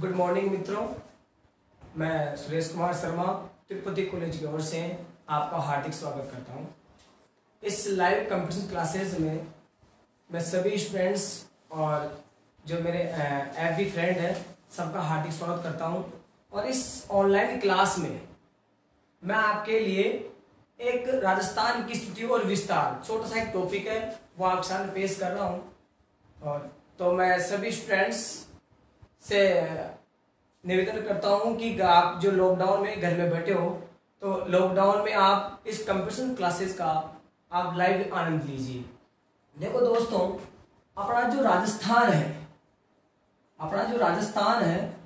Good morning मित्रों। मैं Suresh Kumar Sharma, Tirupati college की ओर से आपका हार्दिक स्वागत करता हूँ। इस लाइव कंप्यूटर क्लासेस में मैं सभी स्टूडेंट्स और जो मेरे एफ़ फ्रेंड हैं, सबका हार्दिक स्वागत करता हूँ। और इस ऑनलाइन क्लास में मैं आपके लिए एक राजस्थान की स्थिति और विस्तार, छोटा सा एक टॉपिक है, वो आपके सामने पेश कर रहा हूँ। और तो मैं सभी स्टूडेंट्स से निवेदन करता हूँ कि आप जो लॉकडाउन में घर में बैठे हो तो लॉकडाउन में आप इस कंप्यूटर क्लासेस का आप लाइव आनंद लीजिए। देखो दोस्तों, अपना जो राजस्थान है, अपना जो राजस्थान है,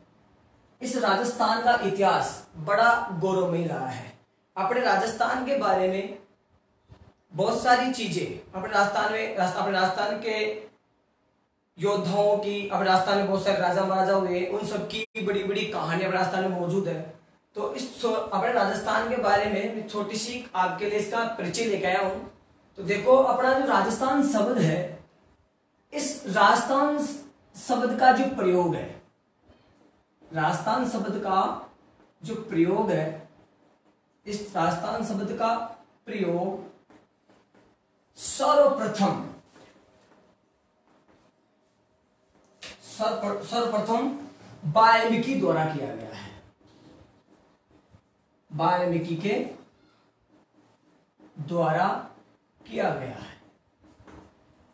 इस राजस्थान का इतिहास बड़ा गौरवमयी रहा है। अपने राजस्थान के बारे में बहुत सारी चीज़ें, अपने राजस्थान में, अपने राजस्थान के योद्धाओं की अपने राजस्थान में बहुत सारे राजा महाराजा हुए उन सब की बड़ी बड़ी कहानी अपने राजस्थान में मौजूद है। तो इस अपने राजस्थान के बारे में छोटी सी आपके लिए इसका परिचय लेके आया हूँ। तो देखो, अपना जो राजस्थान शब्द है, इस राजस्थान शब्द का जो प्रयोग है, राजस्थान शब्द का जो प्रयोग है, इस राजस्थान शब्द का प्रयोग सर्वप्रथम सर्वप्रथम वाल्मीकि द्वारा किया गया है। वाल्मीकि के द्वारा किया गया है।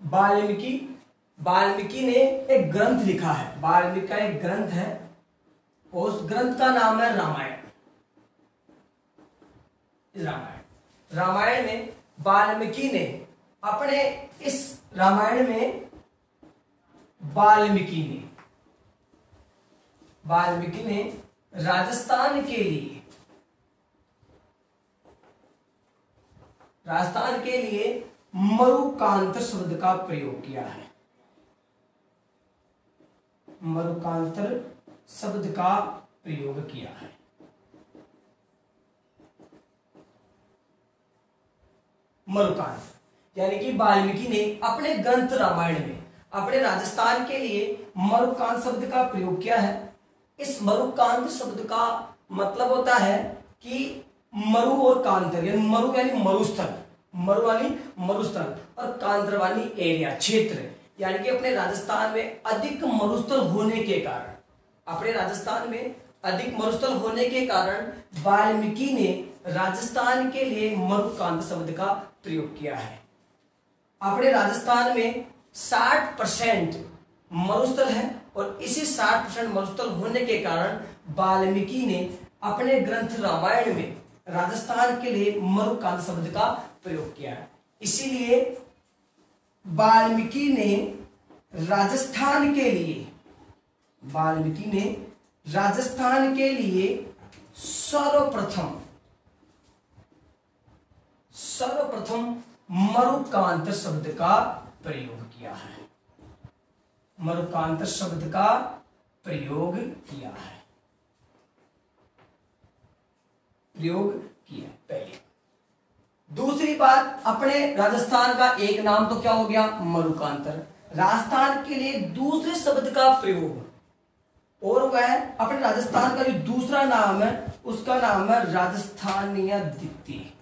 वाल्मीकि वाल्मीकि ने एक ग्रंथ लिखा है। वाल्मीकि का एक ग्रंथ है, उस ग्रंथ का नाम है रामायण। रामायण। रामायण में वाल्मीकि ने अपने इस रामायण में वाल्मीकि ने वाल्मीकि ने राजस्थान के लिए। राजस्थान के लिए मरुकांत शब्द का प्रयोग किया है। मरुकांतर शब्द का प्रयोग किया है। मरुकांत, यानी कि वाल्मीकि ने अपने ग्रंथ रामायण में अपने राजस्थान के लिए मरुकांत शब्द का प्रयोग किया है। इस मरुकांत शब्द का मतलब होता है कि मरु और कांतर, यानी मरु यानी मरुस्थल। मरु वाली मरुस्थल और कांतर वाली एरिया क्षेत्र। यानी कि अपने राजस्थान में अधिक मरुस्थल होने के कारण, अपने राजस्थान में अधिक मरुस्थल होने के कारण वाल्मीकि ने राजस्थान के लिए मरुकांत शब्द का प्रयोग किया है। अपने राजस्थान में 60 परसेंट मरुस्थल है और इसी 60 परसेंट मरुस्थल होने के कारण वाल्मीकि ने अपने ग्रंथ रामायण में राजस्थान के लिए मरुकांत शब्द का प्रयोग किया है। इसीलिए वाल्मीकि ने राजस्थान के लिए, वाल्मीकि ने राजस्थान के लिए सर्वप्रथम सर्वप्रथम मरुकांत शब्द का प्रयोग किया है। मरुकांत शब्द का प्रयोग किया है। प्रयोग किया पहले। दूसरी बात, अपने राजस्थान का एक नाम तो क्या हो गया? मरुकांतर। राजस्थान के लिए दूसरे शब्द का प्रयोग। और वह अपने राजस्थान का जो दूसरा नाम है, उसका नाम है राजस्थानीय द्वितीय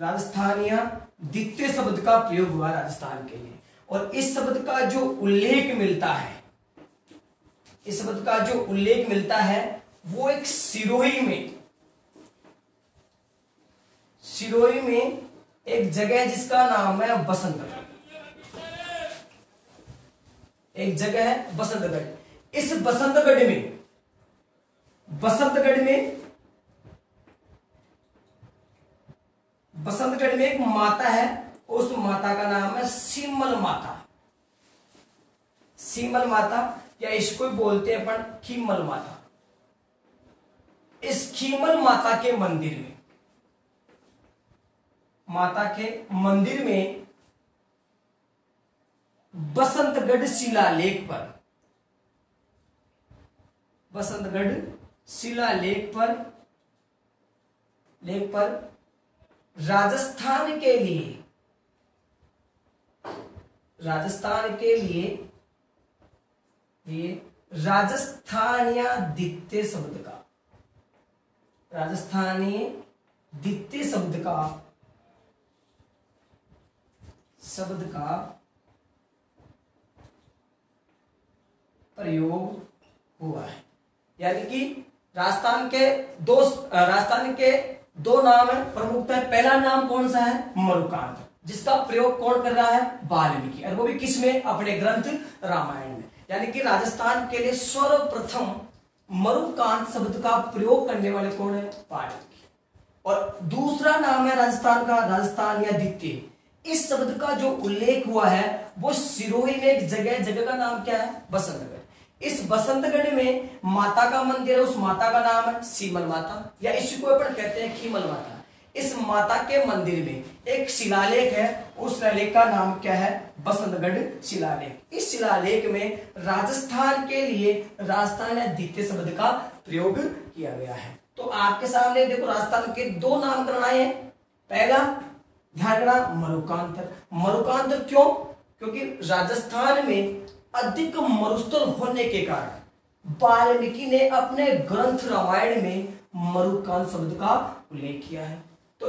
राजस्थानीय द्वितीय शब्द का प्रयोग हुआ राजस्थान के लिए। और इस शब्द का जो उल्लेख मिलता है, इस शब्द का जो उल्लेख मिलता है, वो एक सिरोही में सिरोही में एक जगह जिसका नाम है बसंतगढ़। एक जगह है बसंतगढ़। इस बसंतगढ़ में बसंतगढ़ में बसंतगढ़ में एक माता है, उस माता का नाम है सिमल माता। सिमल माता, या इसको बोलते हैं अपन खीमल माता। इस खीमल माता के मंदिर में, माता के मंदिर में बसंतगढ़ शिलालेख पर, बसंतगढ़ शिलालेख पर, लेख पर राजस्थान के लिए, राजस्थान के लिए, ये राजस्थानिया द्वितीय शब्द का, राजस्थानी द्वितीय शब्द का शब्द का प्रयोग हुआ है। यानी कि राजस्थान के दो, राजस्थान के दो नाम है, प्रमुखता है। पहला नाम कौन सा है? मरुकांत। जिसका प्रयोग कौन कर रहा है? वाल्मीकि और वो भी किसमें अपने ग्रंथ रामायण में। यानी कि राजस्थान के लिए सर्वप्रथम मरुकांत शब्द का प्रयोग करने वाले कौन है? वाल्मीकि और दूसरा नाम है राजस्थान का, राजस्थान या द्वितीय। इस शब्द का जो उल्लेख हुआ है, वो सिरोही में एक जगह जगह का नाम क्या है? बसंतगढ़ इस बसंतगढ़ में माता का मंदिर है, उस माता का नाम है सीमल माता, या इसी को अपन कहते हैं खीमल माता। इस माता के मंदिर में एक शिलालेख है, उस शिलालेख का नाम क्या है? बसंतगढ़ शिलालेख। इस शिलालेख में राजस्थान के लिए राजस्थान या द्वितीय शब्द का प्रयोग किया गया है। तो आपके सामने देखो राजस्थान के दो नामकरण आए हैं। पहला, ध्यान रखना मरुकांतर। मरुकांतर क्यों? क्योंकि राजस्थान में अधिक मरुस्थल होने के कारण वाल्मीकि ने अपने ग्रंथ रामायण में मरुकांत शब्द का उल्लेख किया है। तो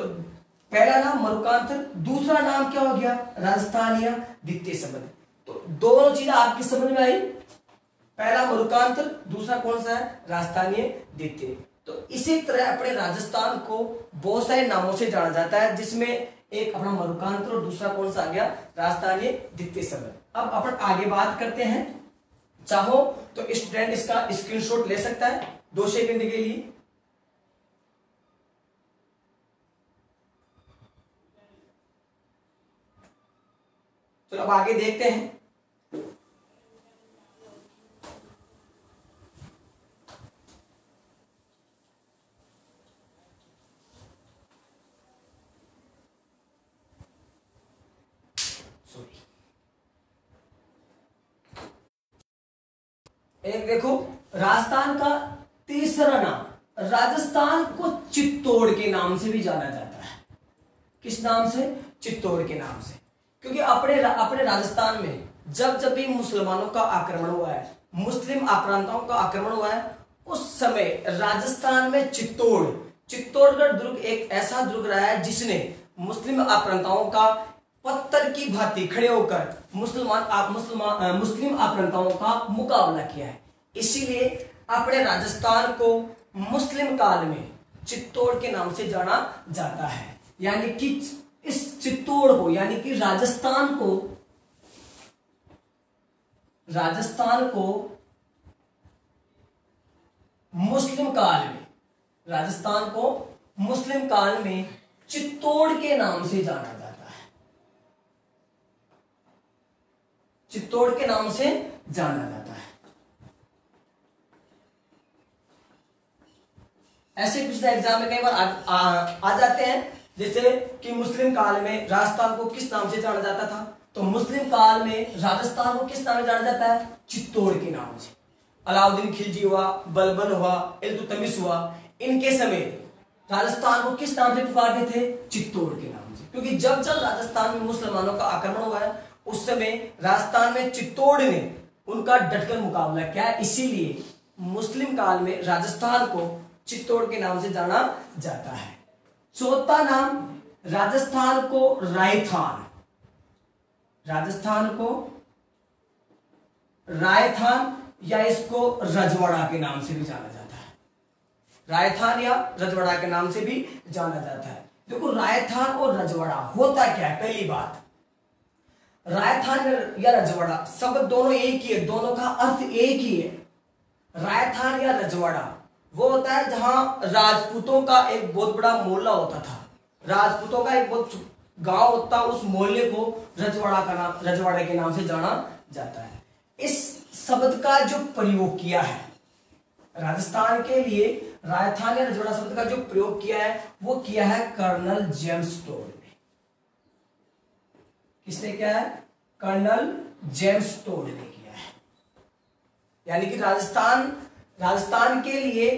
पहला नाम मरुकांत, दूसरा नाम क्या हो गया? राजस्थान या द्वितीय शब्द। तो दोनों चीज़ें आपकी समझ में आई? पहला मरुकांत, दूसरा कौन सा है? राजस्थानीय द्वितीय। तो इसी तरह अपने राजस्थान को बहुत सारे नामों से जाना जाता है, जिसमें एक अपना मरुकांत्र और दूसरा कौन सा आ गया? राजस्थानी द्वितीय समय। अब अपन आगे बात करते हैं। चाहो तो स्टूडेंट इस इसका स्क्रीनशॉट ले सकता है दो सेकंड के लिए। चलो अब आगे देखते हैं। एक देखो, राजस्थान का तीसरा नाम राजस्थान को चित्तौड़ के नाम से भी जाना जाता है। किस नाम से? चित्तौड़ के नाम से। क्योंकि अपने अपने राजस्थान में जब जब भी मुसलमानों का आक्रमण हुआ है, मुस्लिम आक्रांताओं का आक्रमण हुआ है, उस समय राजस्थान में चित्तौड़, चित्तौड़गढ़ दुर्ग एक ऐसा दुर्ग रहा है जिसने मुस्लिम आक्रांताओं का पत्थर की भांति खड़े होकर मुसलमान आप मुसलमान मुस्लिम आक्रांताओं का मुकाबला किया है। इसीलिए अपने राजस्थान को मुस्लिम काल में चित्तौड़ के नाम से जाना जाता है। यानी कि इस चित्तौड़ को, यानी कि राजस्थान को राजस्थान को मुस्लिम काल में, राजस्थान को मुस्लिम काल में चित्तौड़ के नाम से जाना जाता है चित्तौड़ के नाम से जाना जाता है। ऐसे पिछले एग्ज़ाम में कई बार आ, आ, आ जाते हैं जैसे कि मुस्लिम काल में राजस्थान को किस नाम से जाना जाता था? तो मुस्लिम काल में राजस्थान को किस नाम से जाना जाता है? चित्तौड़ के नाम से। अलाउद्दीन खिलजी हुआ बलबन हुआ इल्तुतमिश हुआ इनके समय राजस्थान को किस नाम से पुकारते थे? चित्तौड़ के नाम से। क्योंकि जब जब राजस्थान में मुसलमानों का आक्रमण हुआ है उस समय राजस्थान में चित्तौड़ ने उनका डटकर मुकाबला किया। इसीलिए मुस्लिम काल में राजस्थान को चित्तौड़ के नाम से जाना जाता है। चौथा नाम राजस्थान को रायथान। राजस्थान को रायथान या इसको रजवाड़ा के नाम से भी जाना जाता है। रायथान या रजवाड़ा के नाम से भी जाना जाता है। देखो, रायथान और रजवाड़ा होता क्या है? पहली बात रायथान या रजवाड़ा, सब दोनों एक ही है, दोनों का अर्थ एक ही है। रायथान या रजवाड़ा, वो होता है जहाँ राजपूतों का एक बहुत बड़ा मोहल्ला होता था। राजपूतों का एक बहुत गाँव होता, उस मोहल्ले को रजवाड़ा का नाम रजवाड़े के नाम से जाना जाता है। इस शब्द का जो प्रयोग किया है, राजस्थान के लिए राजस्थान या रजवाड़ा शब्द का जो प्रयोग किया है, वो किया है कर्नल जेम्स टोल किसने किया है? कर्नल जेम्स टोड ने किया है। यानी कि राजस्थान राजस्थान के लिए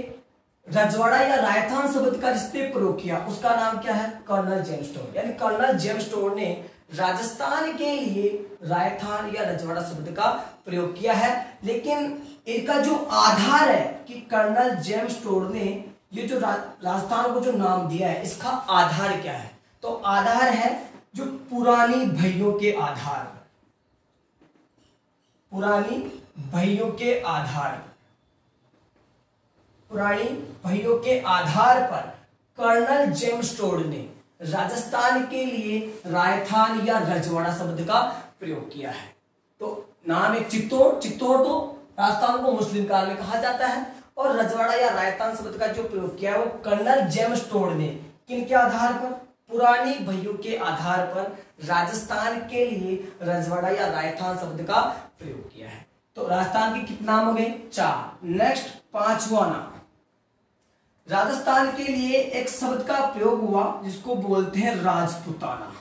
रजवाड़ा या रायथान शब्द का जिसने प्रयोग किया, उसका नाम क्या है? कर्नल जेम्स टोर यानी कर्नल जेम्स टोर ने राजस्थान के लिए रायथान या रजवाड़ा शब्द का प्रयोग किया है। लेकिन इनका जो आधार है कि कर्नल जेम्स टोर ने ये जो राजस्थान को जो नाम दिया है, इसका आधार क्या है? तो आधार है जो पुरानी भैयों के आधार। पुरानी भैयों के आधार। पुरानी भैयों के आधार पर कर्नल जेम्स टोड ने राजस्थान के लिए रायथान या रजवाड़ा शब्द का प्रयोग किया है। तो नाम एक चित्तौड़ चित्तौड़ तो राजस्थान को मुस्लिम काल में कहा जाता है और रजवाड़ा या रायतान शब्द का जो प्रयोग किया है वो कर्नल जेम्स टोड ने किन के आधार पर? पुरानी भैयों के आधार पर राजस्थान के लिए रजवाड़ा या रायतान शब्द का प्रयोग किया है। तो राजस्थान के कितने नाम हो गए? चार। नेक्स्ट पांचवा नाम। राजस्थान के लिए एक शब्द का प्रयोग हुआ, जिसको बोलते हैं राजपुताना।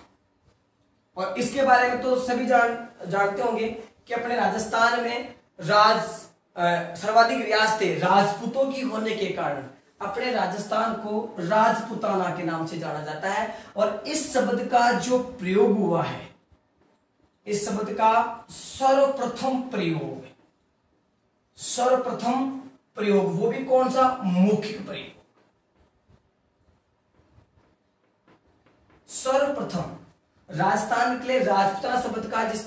और इसके बारे में तो सभी जान, जानते होंगे कि अपने राजस्थान में राज सर्वाधिक रियासतें राजपूतों की होने के कारण अपने राजस्थान को राजपुताना के नाम से जाना जाता है और इस शब्द का जो प्रयोग हुआ है, इस शब्द का सर्वप्रथम प्रयोग सर्वप्रथम प्रयोग, वो भी कौन सा? मौखिक प्रयोग। सर्वप्रथम, राजस्थान के लिए राजपुताना शब्द का जिस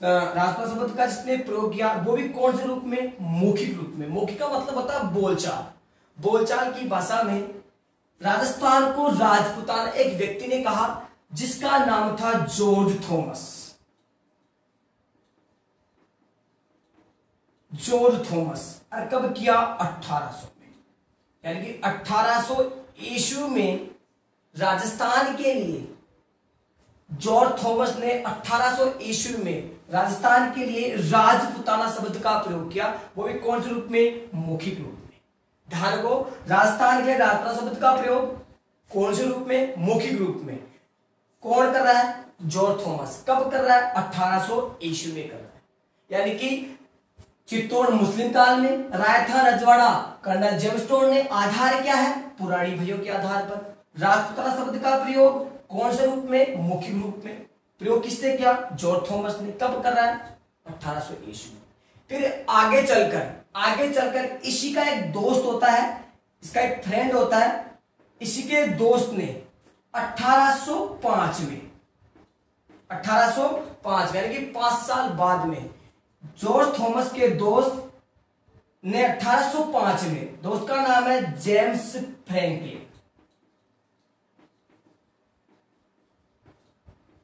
राजपाल शब्द का जिसने प्रयोग किया, वो भी कौन से रूप में? मौखिक रूप में। मौखिक का मतलब होता है बोलचाल। बोलचाल की भाषा में राजस्थान को राजपुतान एक व्यक्ति ने कहा, जिसका नाम था जॉर्ज थॉमस। जॉर्ज थॉमस, और कब किया? 1800 में। यानी कि 1800 ईस्वी में राजस्थान के लिए जॉर्ज थॉमस ने 1800 ईस्वी में राजस्थान के लिए राजपुताना शब्द का प्रयोग किया। वो भी कौन से रूप में? मौखिक रूप ध्यान को राजस्थान के राजपुताना शब्द का प्रयोग कौन से रूप में? मौखिक रूप में। कौन कर रहा है? George Thomas. कब कर रहा है? 1800 ईस्वी में कर रहा है। यानी कि चित्तौड़ मुस्लिम काल में रायथा रजवाड़ा, कर्नल जेमस्टोन ने आधार क्या है पुरानी भैयों के आधार पर। राजपुताना शब्द का प्रयोग कौन से रूप में? मौखिक रूप में। प्रयोग किसने किया? जॉर्ज थॉमस ने। कब कर रहा है? अठारह सौ ईस्वी फिर आगे चलकर आगे चलकर इसी का एक दोस्त होता है, इसका एक फ्रेंड होता है, इसी के दोस्त ने 1805 में 1805 में, यानी कि पाँच साल बाद में, जॉर्ज थॉमस के दोस्त ने 1805 में, दोस्त का नाम है जेम्स फ्रैंकलिन।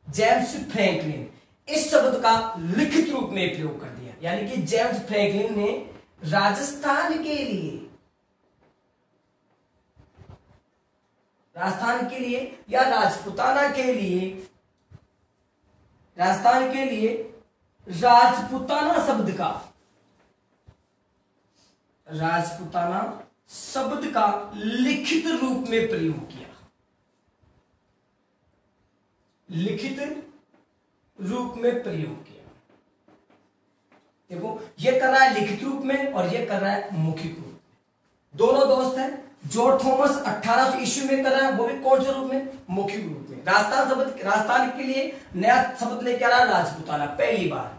जेम्स फ्रैंकलिन, इस शब्द का लिखित रूप में प्रयोग कर दिया। यानी कि जेम्स फ्रैंकलिन ने राजस्थान के लिए। राजस्थान के लिए या राजपुताना के लिए। राजस्थान के लिए राजपुताना शब्द का। राजपुताना शब्द का लिखित रूप में प्रयोग किया। लिखित रूप में प्रयोग किया। देखो, ये कर रहा है लिखित रूप में और ये कर रहा है मौखिक रूप में। दोनों दोस्त हैं जॉर्ज थॉमस 1800 ईस्वी में कर रहा है, वो भी कौन से रूप में? मौखिक रूप में। राजस्थान शब्द राजस्थान के लिए नया शब्द लेके आ रहा है राजपुताना, पहली बार।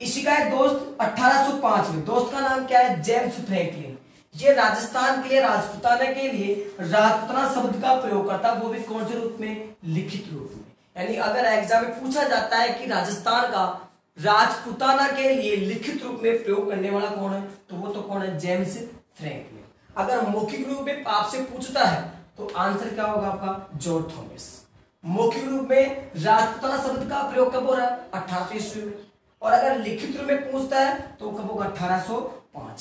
इसी का एक दोस्त 1805 में। दोस्त का नाम क्या है? James Franklin. ये राजस्थान के लिए, राजपुताना के लिए राजपुताना शब्द का प्रयोग करता वो भी कौन से रूप में? लिखित रूप में। यानी अगर एग्ज़ाम में पूछा जाता है कि राजस्थान का राजपुताना के लिए लिखित रूप में प्रयोग करने वाला कौन है? तो वो तो कौन है? James Franklin. अगर मौखिक रूप में आपसे पूछता है तो आंसर क्या होगा आपका? George Thomas. मौखिक रूप में राजपुताना शब्द का प्रयोग कब हो रहा है? अठारह ईस्वी में। और अगर लिखित रूप में पूछता है तो कब होगा? अठारह में।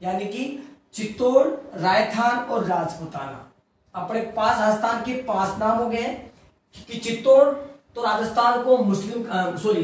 यानी कि चित्तौड़, रायथान और राजपुताना। अपने पास राजस्थान के पाँच नाम हो गए कि चित्तौड़ तो राजस्थान को मुस्लिम सॉरी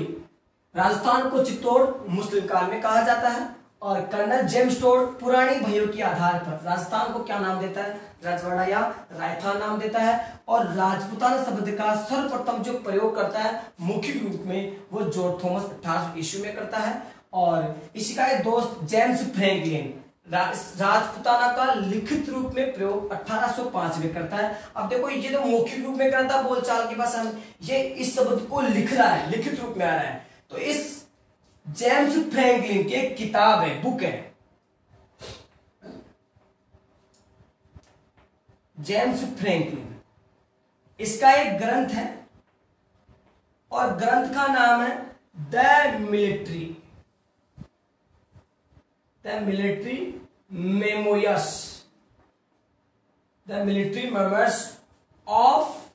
राजस्थान को चित्तौड़ मुस्लिम काल में कहा जाता है और कर्नल जेम्स टोड पुरानी भयों के आधार पर राजस्थान को क्या नाम देता है? राजवाड़ा या रायथान नाम देता है और राजपुताना शब्द का सर्वप्रथम जो प्रयोग करता है मुख्य रूप में वो जॉर्ज थॉमस अठारह सौ ईस्वी में करता है और इसी का दोस्त जेम्स फ्रैंकलिन राजपुताना का लिखित रूप में प्रयोग 1805 में करता है। अब देखो, ये तो मौखिक रूप में करता है बोलचाल की भाषा ये इस शब्द को लिख रहा है, लिखित रूप में आ रहा है। तो इस जेम्स फ्रैंकलिन की एक किताब है, बुक है। James Franklin. इसका एक ग्रंथ है और ग्रंथ का नाम है the military. The military memoirs the military memoirs of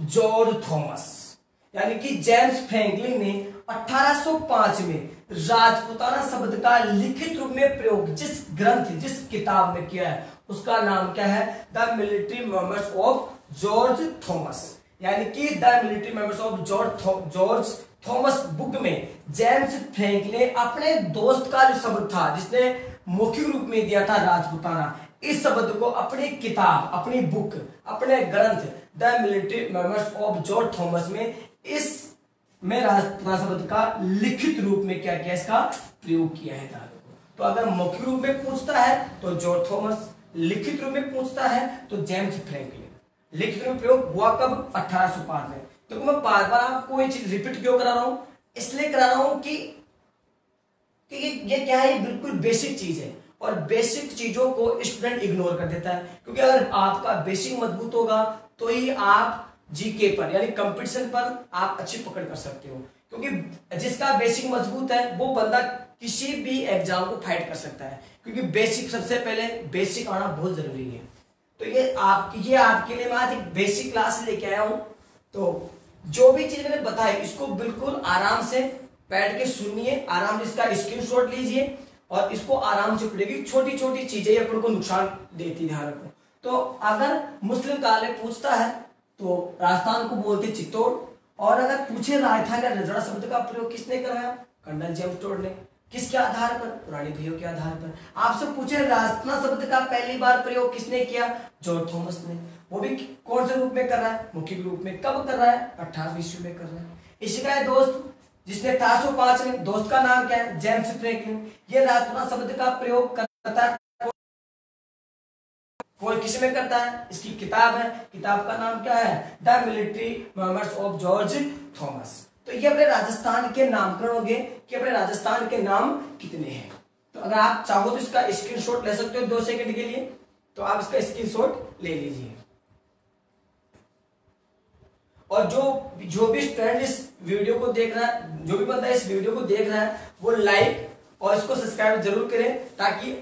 George Thomas. यानी कि जेम्स फ्रैंकलिन ने 1805 में राजपुताना शब्द का लिखित रूप में प्रयोग जिस ग्रंथ, जिस किताब में किया है, उसका नाम क्या है? The military memoirs of George Thomas. यानी कि the military memoirs of George George Thomas book में जेम्स फ्रैंक अपने दोस्त का जो शब्द था, जिसने मुख्य रूप में दिया था राजपुताना इस शब्द को अपनी किताब अपनी बुक अपने ग्रंथ the military memoirs of George Thomas में इस में शब्द का लिखित रूप में क्या किया इसका प्रयोग किया है तो अगर मौखिक रूप में पूछता है तो जॉर्ज थॉमस लिखित रूप में पूछता है तो जेम्स फ्रैंकलिन लिखित रूप प्रयोग हुआ कब? 1805 में क्योंकि मैं बार बार आपको ये चीज़ रिपीट क्यों करा रहा हूँ? इसलिए करा रहा हूँ कि, कि ये क्या है बिल्कुल बेसिक चीज़ है। और बेसिक चीज़ों को स्टूडेंट इग्नोर कर देता है। क्योंकि अगर आपका बेसिक मज़बूत होगा तो ही आप जीके पर, यानी कंपटीशन पर आप अच्छी पकड़ कर सकते हो। क्योंकि जिसका बेसिक मज़बूत है, वो बंदा किसी भी एग्ज़ाम को फाइट कर सकता है। क्योंकि बेसिक सबसे पहले बेसिक आना बहुत ज़रूरी है। तो ये आप, ये आपके लिए मैं आज एक बेसिक क्लास लेके आया हूँ। तो जो भी चीज़ मैंने बताई, इसको बिल्कुल आराम से बैठ के सुनिए, आराम से इसका स्क्रीनशॉट लीजिए। और इसको आराम से पढ़ेगी छोटी छोटी चीज़ें अपन को नुकसान देती ध्यान रखो तो अगर मुस्लिम काल पूछता है तो राजस्थान को बोलते चित्तौड़। और अगर पूछे राजस्थान का रजड़ा शब्द का प्रयोग किसने कराया? कर्नल जेम्स टोड ने। किसके आधार पर? पुरानी भैया के आधार पर। आपसे पूछे राजस्थान शब्द का पहली बार प्रयोग किसने किया? जॉर्ज थॉमस ने। वो भी कौन से रूप में कर रहा है? मुख्य रूप में। कब कर रहा है? अठारह ईस्वी में कर रहा है। इसी का दोस्त जिसने अठारह सौ पाँच में दोस्त का नाम क्या है? James Franklin. ये राजपुरा शब्द का प्रयोग करता है। कोई किसमें करता है? इसकी किताब है। किताब का नाम क्या है? The military memoirs of George Thomas. तो ये अपने राजस्थान के नामकरण हो गए। कि अपने राजस्थान के नाम कितने हैं? तो अगर आप चाहो तो इसका स्क्रीनशॉट ले सकते हो दो सेकंड के लिए। तो आप इसका स्क्रीनशॉट ले लीजिए। और जो जो भी स्टूडेंट इस वीडियो को देख रहा है, जो भी बंदा इस वीडियो को देख रहा है, वो लाइक और इसको सब्सक्राइब ज़रूर करें ताकि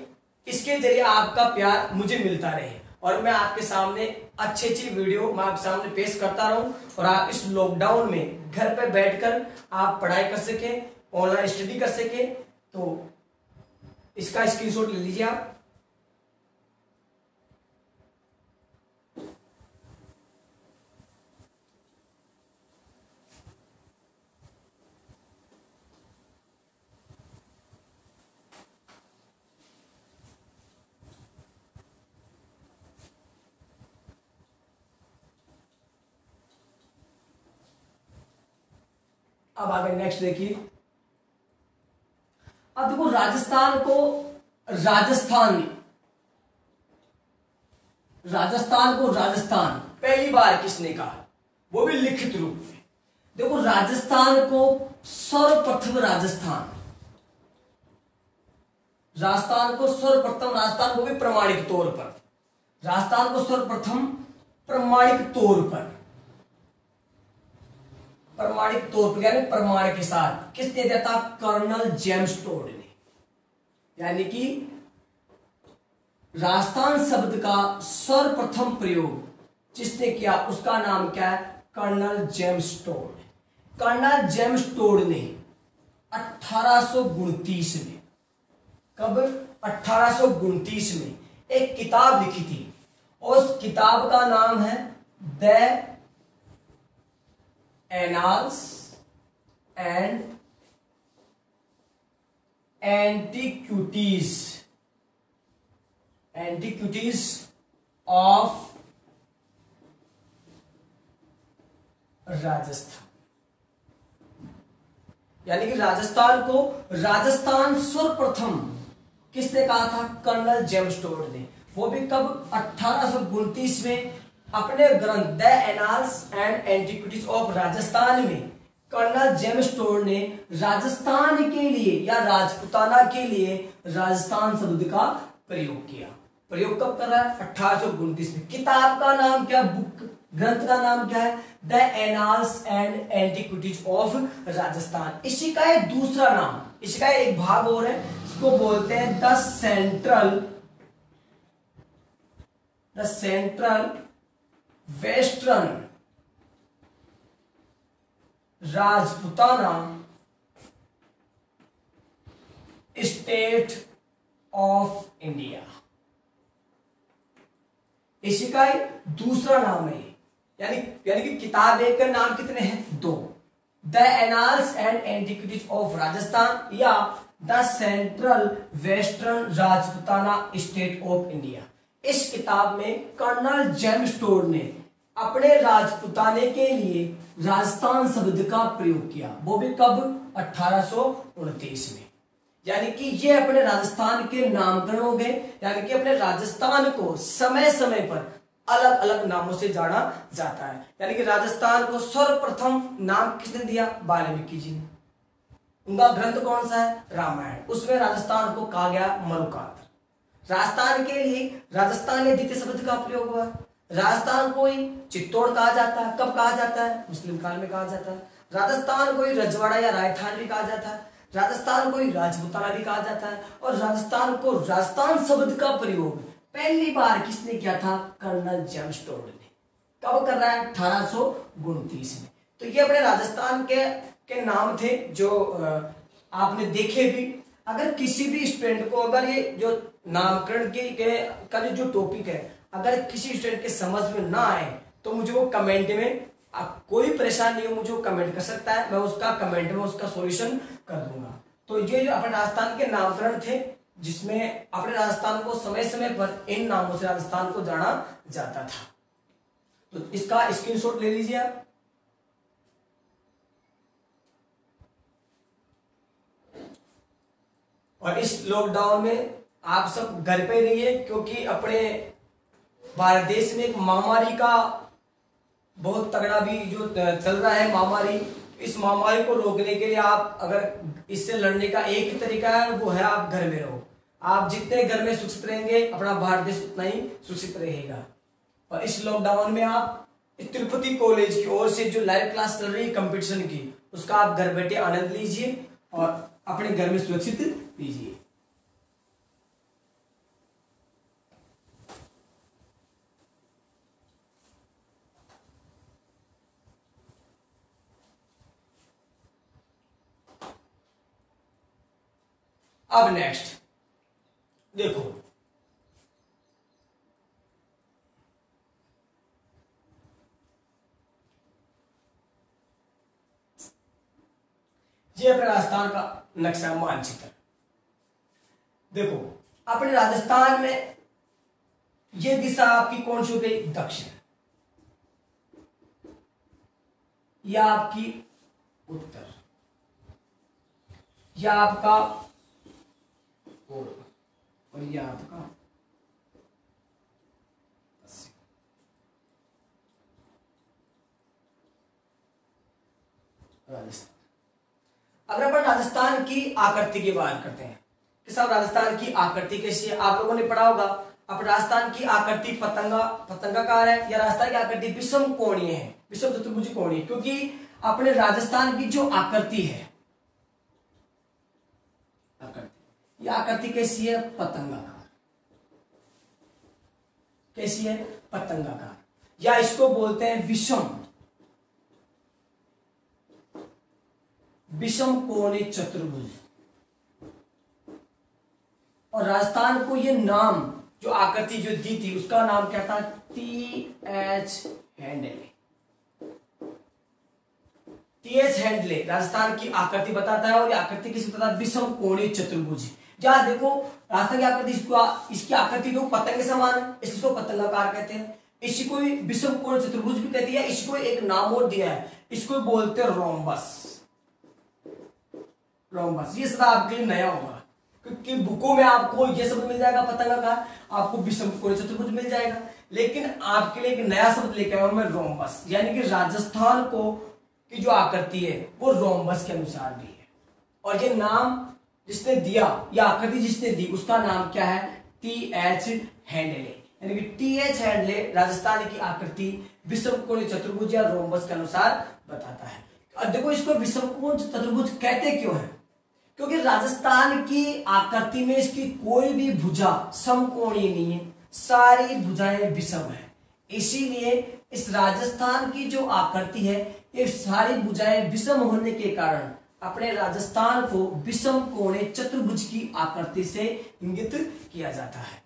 इसके ज़रिए आपका प्यार मुझे मिलता रहे। और मैं आपके सामने अच्छी अच्छी वीडियो मैं आपके सामने पेश करता रहूँ और आप इस लॉकडाउन में घर पर बैठकर आप पढ़ाई कर सके ऑनलाइन स्टडी कर सके तो इसका स्क्रीनशॉट ले लीजिए आप। अब आगे नेक्स्ट देखिए। अब देखो राजस्थान को राजस्थान। राजस्थान को राजस्थान, पहली बार किसने कहा? वो भी लिखित रूप में। देखो राजस्थान को सर्वप्रथम राजस्थान। राजस्थान को सर्वप्रथम राजस्थान को भी प्रमाणिक तौर पर। राजस्थान को सर्वप्रथम प्रमाणिक तौर पर। प्रमाणिक तौर पर यानी प्रमाण के साथ। किसने दिया था? कर्नल जेम्स टोड ने। यानी कि राजस्थान शब्द का सर्वप्रथम प्रयोग जिसने किया, उसका नाम क्या है? Colonel James Tod colonel James Tod ने अठारह में, कब? अठारह में एक किताब लिखी थी। उस किताब का नाम है the annals and antiquities. Antiquities of Rajasthan यानी कि राजस्थान को राजस्थान सर्वप्रथम किसने कहा था? कर्नल जेम्स टोड ने। वो भी कब? अठारह में अपने ग्रंथ the annals and antiquities of Rajasthan में। कर्नल जेम्स टोड ने राजस्थान के लिए या राजपुताना के लिए राजस्थान शब्द का प्रयोग किया। प्रयोग कब कर रहा है? अठारह में। किताब का नाम क्या? बुक ग्रंथ का नाम क्या है? The annals and antiquities of Rajasthan. इसी का एक दूसरा नाम, इसी का एक भाग और है। इसको बोलते हैं the central the central western Rajputana state of India. इसी का दूसरा नाम है। यानी यानी कि किताब एक का नाम कितने हैं? दो। The annals and antiquities of Rajasthan या the central western Rajputana state of India. इस किताब में कर्नल जेम स्टोर ने अपने राजपुताने के लिए राजस्थान शब्द का प्रयोग किया। वो भी कब? अठारह सौ उनतीस में। यानी कि ये अपने राजस्थान के नामकरण हो गए। यानी कि अपने राजस्थान को समय समय पर अलग अलग नामों से जाना जाता है। यानी कि राजस्थान को सर्वप्रथम नाम किसने दिया? वाल्मीकि जी ने। उनका ग्रंथ कौन सा है? रामायण। उसमें राजस्थान को कहा गया मरुकात राजस्थान के लिए राजस्थान ने द्वितीय शब्द का प्रयोग हुआ। राजस्थान को ही चित्तौड़ कहा जाता है। कब कहा जाता है? मुस्लिम काल में कहा जाता है। राजस्थान को ही रजवाड़ा या राजस्थान भी कहा जाता है। राजस्थान को ही राजपुताना भी कहा जाता है। और राजस्थान को राजस्थान शब्द का प्रयोग पहली बार किसने किया था? कर्नल जेम्स टोड ने। कब कर रहा है? अठारह में। तो ये अपने राजस्थान के के नाम थे जो आपने देखे भी। अगर किसी भी स्टूडेंट को अगर ये जो नामकरण के, के का जो टॉपिक है अगर किसी स्टूडेंट के समझ में ना आए तो मुझे वो कमेंट में आप कोई परेशान नहीं हो मुझे वो कमेंट कर सकता है मैं उसका कमेंट में उसका सॉल्यूशन कर दूँगा। तो ये जो अपने राजस्थान के नामकरण थे जिसमें अपने राजस्थान को समय समय पर इन नामों से राजस्थान को जाना जाता था। तो इसका स्क्रीनशॉट ले लीजिए आप। और इस लॉकडाउन में आप सब घर पे रहिए, क्योंकि अपने भारत देश में एक महामारी का बहुत तगड़ा भी जो चल रहा है महामारी, इस महामारी को रोकने के लिए आप अगर इससे लड़ने का एक ही तरीका है, वो है आप घर में रहो। आप जितने घर में सुरक्षित रहेंगे, अपना भारत देश उतना ही सुरक्षित रहेगा। और इस लॉकडाउन में आप तिरुपति कॉलेज की ओर से जो लाइव क्लास चल रही है कंपटीशन की, उसका आप घर बैठे आनंद लीजिए और अपने घर में सुरक्षित लीजिए अब नेक्स्ट देखो। ये अपने राजस्थान का नक्शा मानचित्र। देखो, अपने राजस्थान में ये दिशा आपकी कौन सी हो गई? दक्षिण। या आपकी उत्तर। या आपका और ये आपका राजस्थान। अगर अपन राजस्थान की आकृति की बात करते हैं, कि सब राजस्थान की आकृति कैसी है? आप लोगों ने पढ़ा होगा, अब राजस्थान की आकृति पतंगा, पतंगाकार है, या राजस्थान की आकृति विषम कोणीय है? विषम चतुर्भुज कोणीय क्योंकि अपने राजस्थान की जो आकृति है यह आकृति कैसी है? पतंगाकार। कैसी है? पतंगाकार। या इसको बोलते हैं विषम। विषम कोणी चतुर्भुज। और राजस्थान को ये नाम, जो आकृति जो दी थी, उसका नाम क्या था? T H Hendley T H Hendley Rajasthan की आकृति बताता है और ये आकृति किसी बताता है? विषम कोणी चतुर्भुज। जहाँ देखो, रास्ता की आकृति इसको आकृति तो पतंग समान है इसको पतंगाकार कहते हैं। इसी को विषम कोण चतुर्भुज भी कहती है, इसको एक नाम और दिया है। इसको बोलते हैं रोमबस। रोमबस, ये शब्द आपके लिए नया होगा। क्योंकि बुकों में आपको ये शब्द मिल जाएगा पतंगा का आपको विषम कोण चतुर्भुज मिल जाएगा। लेकिन आपके लिए एक नया शब्द लेकर आया मैं, रोमबस। यानी कि राजस्थान को, की जो आकृति है, वो रोमबस के अनुसार भी है। और ये नाम जिसने दिया, या आकृति जिसने दी, उसका नाम क्या है? टी एच हैंडले यानी कि टी एच हैंडले राजस्थान की आकृति विषम कोण चतुर्भुज या रोमबस के अनुसार बताता है। देखो, इसको विषम कोण चतुर्भुज कहते क्यों है? क्योंकि राजस्थान की आकृति में इसकी कोई भी भुजा समकोणीय नहीं है, सारी भुजाएँ विषम है। इसीलिए इस राजस्थान की जो आकृति है, ये सारी भुजाएँ विषम होने के कारण अपने राजस्थान को विषम कोणे चतुर्भुज की आकृति से इंगित किया जाता है।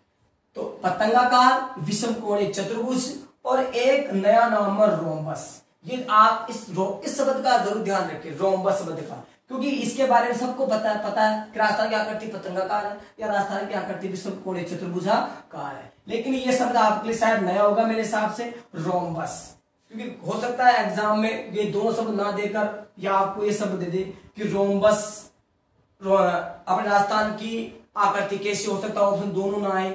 तो पतंगाकार, विषम कोणे चतुर्भुज और एक नया नाम रोमबस। ये आप इस इस शब्द का ज़रूर ध्यान रखें रोमबस शब्द का। क्योंकि इसके बारे में सबको पता है पता है राजस्थान की आकृति पतंगाकार है या राजस्थान की आकृति विश्व कोणे चतुर्भुजाकार है। लेकिन ये शब्द आपके लिए शायद नया होगा मेरे हिसाब से, रोमबस। क्योंकि हो सकता है एग्ज़ाम में ये दोनों शब्द ना देकर या आपको ये शब्द दे दे कि रोमबस अपने राजस्थान की आकृति कैसी हो सकता है ऑप्शन दोनों ना आए।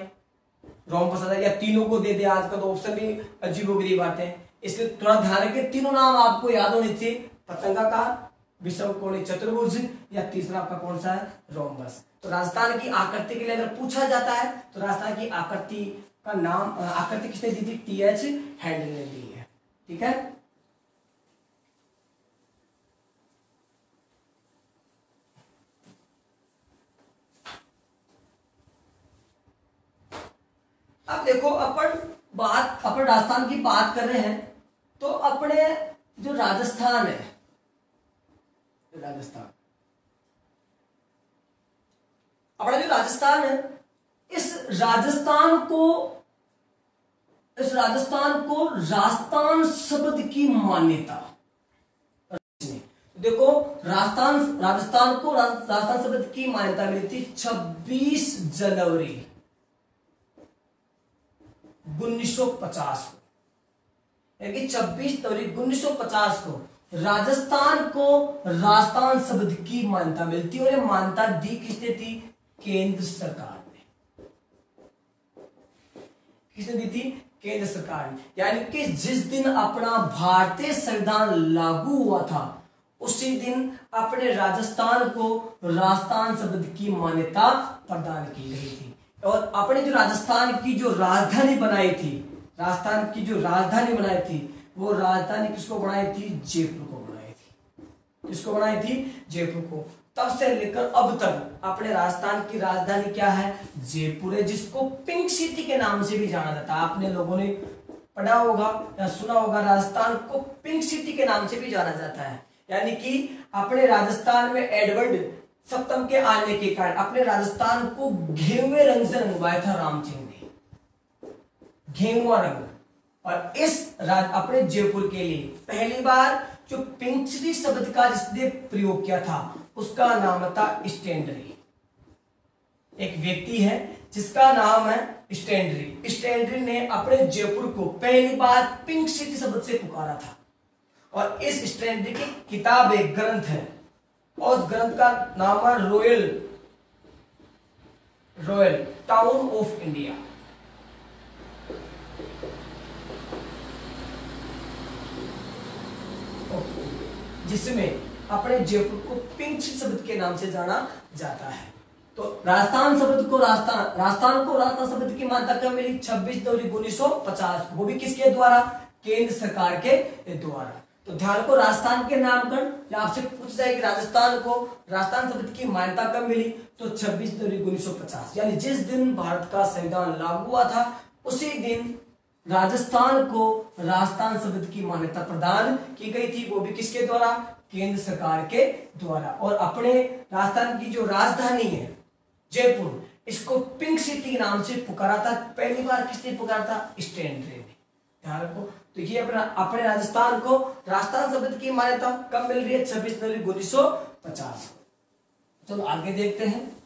रोमबस आता या तीनों को दे दे आज का तो ऑप्शन भी अजीबो गरीब आते हैं। इसलिए थोड़ा ध्यान रखें तीनों नाम आपको याद होने चाहिए। पतंगाकार विषम कोणी चतुर्भुज या तीसरा आपका कौन सा है? रोमबस। तो राजस्थान की आकृति के लिए अगर पूछा जाता है तो राजस्थान की आकृति का नाम, आकृति किसने दी थी? टी एच हैंडल ने दी है। ठीक है? अब देखो, अपन बात, अपन राजस्थान की बात कर रहे हैं तो अपने जो राजस्थान है राजस्थान, अपना जो राजस्थान है, इस राजस्थान को इस राजस्थान को राजस्थान शब्द की मान्यता। देखो, राजस्थान राजस्थान को राजस्थान शब्द की मान्यता मिली थी 26 जनवरी। 1950 को। यानी 26 जनवरी 1950 को राजस्थान को राजस्थान शब्द की मान्यता मिलती और ये मान्यता दी किसने थी? केंद्र सरकार ने। किसने दी थी? केंद्र सरकार, यानी कि जिस दिन अपना भारतीय संविधान लागू हुआ था, उसी दिन अपने राजस्थान को राजस्थान शब्द की मान्यता प्रदान की गई थी। और अपने जो राजस्थान की जो राजधानी बनाई थी, राजस्थान की जो राजधानी बनाई थी, वो राजधानी किसको बनाई थी? जयपुर को बनाई थी। किसको बनाई थी? जयपुर को। तब से लेकर अब तक अपने राजस्थान की राजधानी क्या है? जयपुर है, जिसको पिंक सिटी के नाम से भी जाना जाता है। आपने लोगों ने पढ़ा होगा या सुना होगा, राजस्थान को पिंक सिटी के नाम से भी जाना जाता है। यानी कि अपने राजस्थान में एडवर्ड सप्तम के आने के कारण अपने राजस्थान को घेवे रंग से रंगवाया था रामचंद्र ने। घेवा रंग। और इस राज, अपने जयपुर के लिए पहली बार जो पिंचरी शब्द का जिसने प्रयोग किया था उसका नाम था स्टैंडरी। एक व्यक्ति है, जिसका नाम है स्टैंडरी। स्टैंडरी ने अपने जयपुर को पहली बार पिंक सिटी शब्द से पुकारा था। और इस स्टैंडरी की किताब एक ग्रंथ है। और उस ग्रंथ का नाम है royal royal town of India. जिसमें अपने जयपुर को पिंक शब्द के नाम से जाना जाता है। तो राजस्थान शब्द को राजस्थान राजस्थान को राजस्थान शब्द की मान्यता कब मिली? छब्बीस जनवरी उन्नीस सौ पचास। वो भी किसके द्वारा? केंद्र सरकार के द्वारा। तो ध्यान को राजस्थान के नामकरण। या आपसे पूछ जाए कि राजस्थान को राजस्थान शब्द की मान्यता कब मिली? तो 26 जनवरी उन्नीस सौ पचास। यानी जिस दिन भारत का संविधान लागू हुआ था, उसी दिन राजस्थान को राजस्थान शब्द की मान्यता प्रदान की गई थी। वो भी किसके द्वारा? केंद्र सरकार के द्वारा। और अपने राजस्थान की जो राजधानी है, जयपुर, इसको पिंक सिटी के नाम से पुकारा था। पहली बार किसने पुकारा था? स्टैंड ने। ध्यान रखो। तो ये अपना, अपने राजस्थान को राजस्थान शब्द की मान्यता कब मिल रही है? छब्बीस जनवरी उन्नीस सौ पचास। चलो आगे देखते हैं।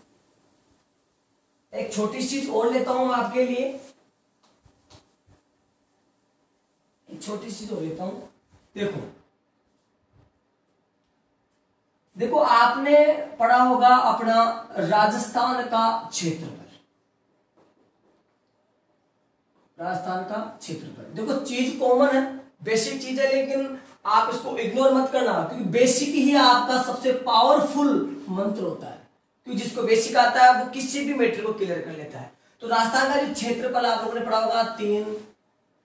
एक छोटी चीज़ और लेता हूँ आपके लिए। एक छोटी चीज़ और लेता हूँ। देखो देखो, आपने पढ़ा होगा अपना राजस्थान का क्षेत्रफल। राजस्थान का क्षेत्रफल। देखो, चीज़ कॉमन है बेसिक चीज़ है, लेकिन आप इसको इग्नोर मत करना, क्योंकि बेसिक ही आपका सबसे पावरफुल मंत्र होता है। क्योंकि जिसको बेसिक आता है, वो किसी भी मेटर को क्लियर कर लेता है। तो राजस्थान का जो क्षेत्रफल आप लोगों ने पढ़ा होगा, तीन,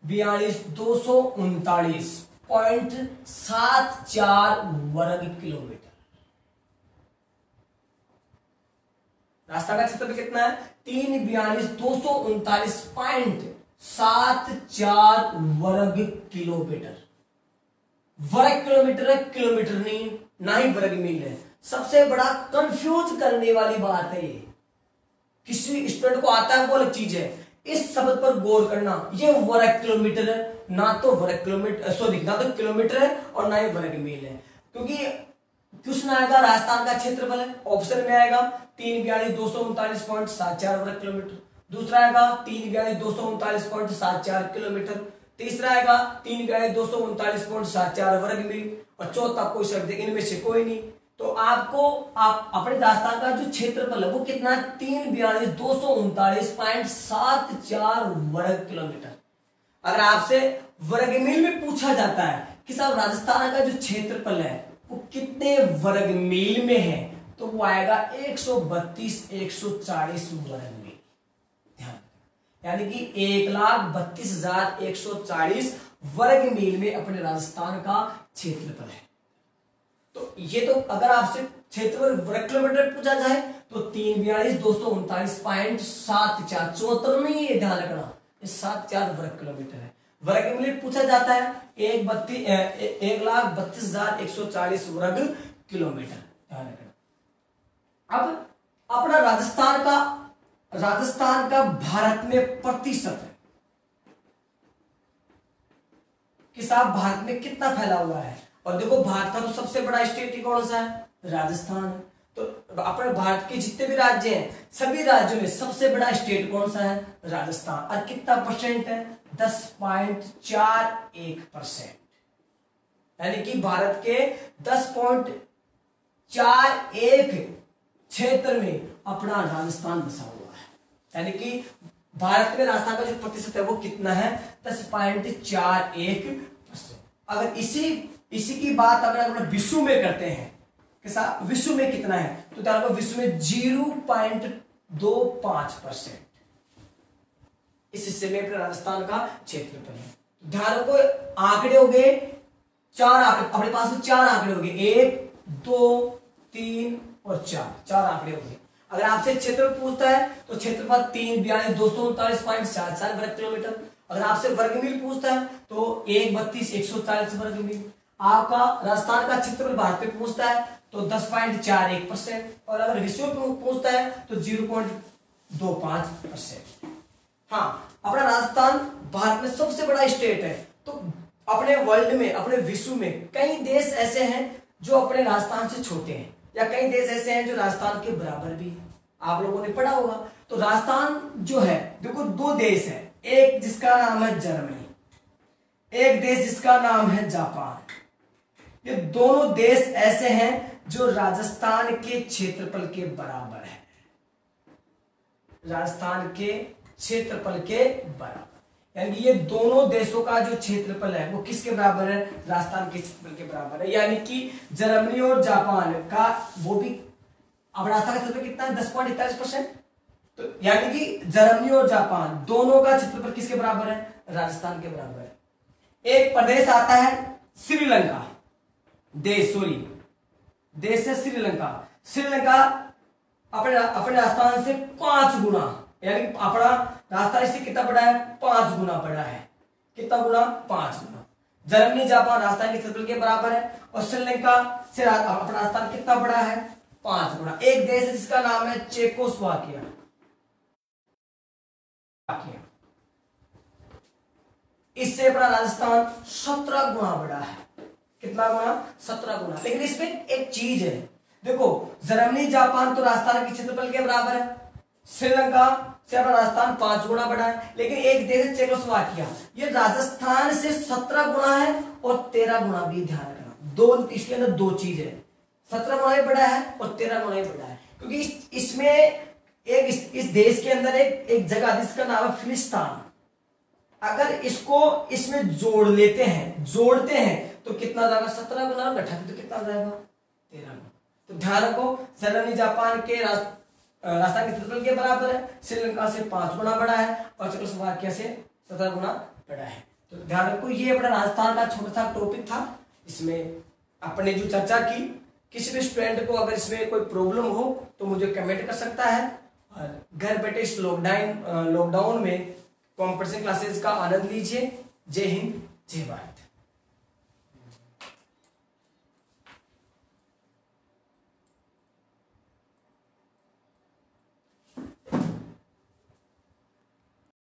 बयालीस, दो सौ उनतालीस, पॉइंट सात चार वर्ग किलोमीटर। रास्ता का क्षेत्रफल कितना है? तीन बयालीस दो सौ उनतालीस पॉइंट सात चार वर्ग किलोमीटर। वर्ग किलोमीटर है, किलोमीटर नहीं, ना ही वर्ग मील है। सबसे बड़ा कंफ्यूज करने वाली बात है ये। किसी स्टूडेंट को आता है, वो अलग चीज़ है। इस शब्द पर गौर करना, ये वर्ग किलोमीटर है, ना तो वर्ग किलोमीटर सॉरी ना तो किलोमीटर है और ना ही वर्ग मील है। क्योंकि क्वेश्चन आएगा, राजस्थान का क्षेत्रफल है, ऑप्शन में आएगा तीन बयालीस दो सौ उनतालीस पॉइंट सात चार वर्ग किलोमीटर। दूसरा आएगा तीन बयालीस दो सौ उनतालीस पॉइंट सात चार किलोमीटर। तीसरा आएगा तीन बयालीस दो सौ उनतालीस पॉइंट सात चार वर्ग मील। और चौथा कोई शब्द इनमें से कोई नहीं। तो आपको, आप अपने राजस्थान का जो क्षेत्रफल है, वो कितना तीन बयालीस दो सौ उनतालीस पॉइंट सात चार वर्ग किलोमीटर। अगर आपसे वर्ग मील में पूछा जाता है कि साहब राजस्थान का जो क्षेत्रफल है वो कितने वर्ग मील में है तो वो आएगा एक सौ बत्तीस, एक सौ चालीस वर्ग मील। ध्यान यानी कि एक लाख बत्तीस हज़ार एक सौ चालीस वर्ग मील में अपने राजस्थान का क्षेत्रफल है। तो ये तो अगर आपसे क्षेत्रफल वर्ग किलोमीटर पूछा जाए तो तीन बयालीस, दो सौ उनतालीस पॉइंट सात चार, चौहत्तर नहीं है ध्यान रखना। सात चार वर्ग किलोमीटर है। वर्ग पूछा जाता है, एक बत्ती एक लाख बत्तीस हज़ार एक सौ चालीस वर्ग किलोमीटर। अब अपना राजस्थान का राजस्थान का भारत में प्रतिशत है। कि साहब, भारत में कितना फैला हुआ है? और देखो, भारत का तो सबसे बड़ा स्टेट कौन सा है, राजस्थान है। तो अपने भारत के जितने भी राज्य हैं, सभी राज्यों में सबसे बड़ा स्टेट कौन सा है? राजस्थान। और कितना परसेंट है? दस पॉइंट चार एक परसेंट यानी कि भारत के दस पॉइंट चार एक क्षेत्र में अपना राजस्थान बसा हुआ है। यानी कि भारत में राजस्थान का जो प्रतिशत है, वो कितना है? दस पॉइंट चार एक परसेंट अगर इसी इसी की बात अगर हम विश्व में करते हैं कि विश्व में कितना है? तो ध्यान रखो, विश्व में ज़ीरो पॉइंट दो पाँच परसेंट। इस हिस्से में अपने राजस्थान का क्षेत्रफल है ध्यान को आंकड़े हो गए चार आंकड़े। अपने पास में चार आंकड़े हो गए। एक, दो, तीन और चार। चार आंकड़े हो गए। अगर आपसे क्षेत्र पूछता है तो क्षेत्रफल तीन, बयालीस, दो सौ उनतालीस पॉइंट सात सात वर्ग किलोमीटर। अगर आपसे वर्ग वर्गमील पूछता है तो एक बत्तीस, एक सौ चालीस वर्ग मील। आपका राजस्थान का क्षेत्रफल भारत में पूछता है तो दस पॉइंट चार एक परसेंट और अगर विश्व पहुँचता है तो ज़ीरो पॉइंट दो पाँच परसेंट। हाँ अपना राजस्थान भारत में सबसे बड़ा स्टेट है। तो अपने वर्ल्ड में, अपने विश्व में कई देश ऐसे हैं जो अपने राजस्थान से छोटे हैं या कई देश ऐसे हैं जो राजस्थान के बराबर भी है। आप लोगों ने पढ़ा होगा। तो राजस्थान जो है, देखो दो देश है। एक जिसका नाम है जर्मनी, एक देश जिसका नाम है जापान। ये दोनों देश ऐसे हैं जो राजस्थान के क्षेत्रफल के बराबर है। राजस्थान के क्षेत्रफल के बराबर। यानी ये दोनों देशों का जो क्षेत्रफल है, वो किसके बराबर है? राजस्थान के क्षेत्रफल के बराबर है। यानी कि जर्मनी और जापान का वो भी, अब राजस्थान का कितना है? दस पॉइंट इकतालीस परसेंट। तो यानी कि जर्मनी और जापान दोनों का क्षेत्रफल किसके बराबर है? राजस्थान के बराबर है। एक प्रदेश आता है श्रीलंका। देश सॉरी देश है श्रीलंका। श्रीलंका अपने अपने राजस्थान से पाँच गुना, यानी अपना राजस्थान इससे कितना बड़ा है? पाँच गुना बड़ा है। कितना गुना? पाँच गुना। जर्मनी, जापान, राजस्थान के क्षेत्रफल के बराबर है, और श्रीलंका से अपना राजस्थान कितना बड़ा है? पाँच गुना। एक देश जिसका नाम है चेकोस्वाकिया इससे अपना राजस्थान सत्रह गुना बड़ा है। कितना गुना? सत्रह गुना। लेकिन इसमें एक चीज़ है। देखो जर्मनी जापान तो राजस्थान के क्षेत्रफल के बराबर है। श्रीलंका से अपना राजस्थान पाँच गुना बड़ा है। लेकिन एक देश चेकोस्लोवाकिया। ये राजस्थान से सत्रह गुना है और तेरह गुना भी ध्यान रखना। दो इसके अंदर दो चीज़ है। सत्रह गुना भी बड़ा है और तेरह गुना भी बड़ा है। क्योंकि इस, इसमें एक इस, इस देश के अंदर एक एक जगह जिसका नाम है फिलिस्तान अगर इसको इसमें जोड़ लेते हैं जोड़ते हैं तो कितना जाएगा? सत्रह गुना घटाते तो कितना जाएगा? तेरह गुना। तो ध्यान रखो सैलानी जापान के राजस्थान के क्षेत्रफल के बराबर है। श्रीलंका से पाँच गुना बड़ा है और चेकोस्लोवाकिया से सत्रह गुना बड़ा है। तो ध्यान रखो ये अपना राजस्थान का छोटा सा टॉपिक था। इसमें अपने जो चर्चा की, किसी भी स्टूडेंट को अगर इसमें कोई प्रॉब्लम हो तो मुझे कमेंट कर सकता है। और घर बैठे इस लॉकडाउन लॉकडाउन में कॉम्पिटिशन क्लासेस का आनंद लीजिए। जय हिंद, जय भारत।